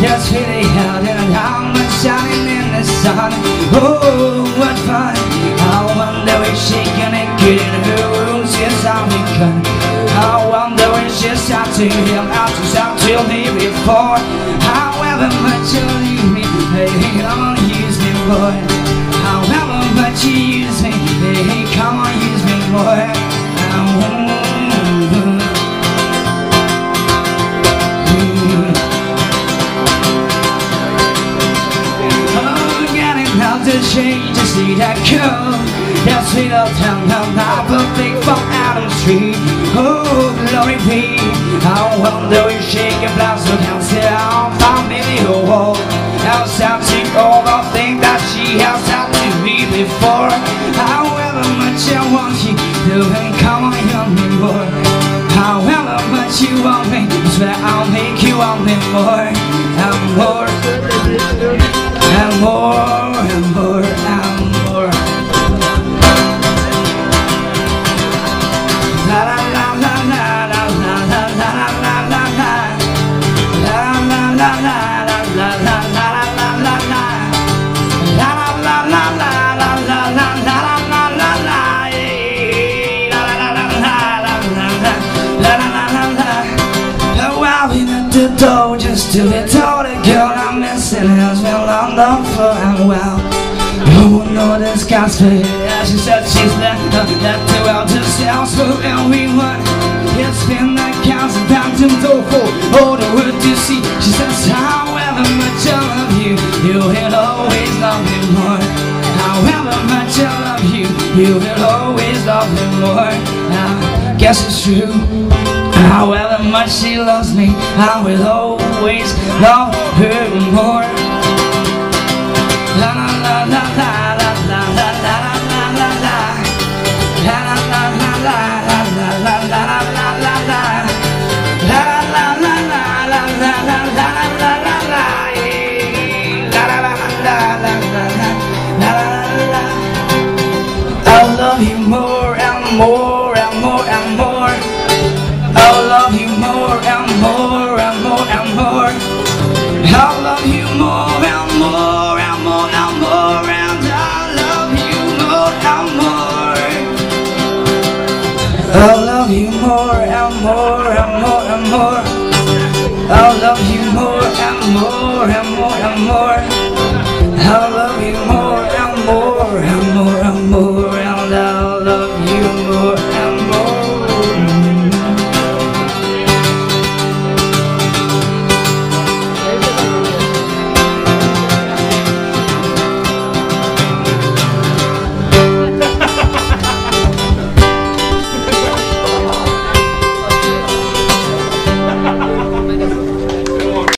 Just really out and I'm shining in the sun Oh, what fun I wonder if she gonna get in her rooms Yes, I'll be cut I wonder if she's out to him Out to out to me before However much you leave me Baby, come on, use me, boy However much you use me Baby, come on, use me, boy changes need to come. That's it all town down, I will think from out the street. Oh, glory be. I wonder if she can blossom down sit on my video wall to something all the things that she has had to me before. However much I want you to come on your more However much you want me, I swear I'll make you want me more I'm more La la la la la la la la. La la la la la la la la la la la. La la la la la la la la la la la. Well, we're just to be told a girl I'm missing has been long gone for and well Who know this gossip? Yeah, she said she's left that to out herself So and we were It's been a time to and for. However much I love you You will always love me more I guess it's true. However much she loves me I will always love her more love you more and more and more and more I'll love you more and more and more and more I'll love you more and more and more and more and I love you more and more I'll love you more and more and more and more I'll love you more and more and more and more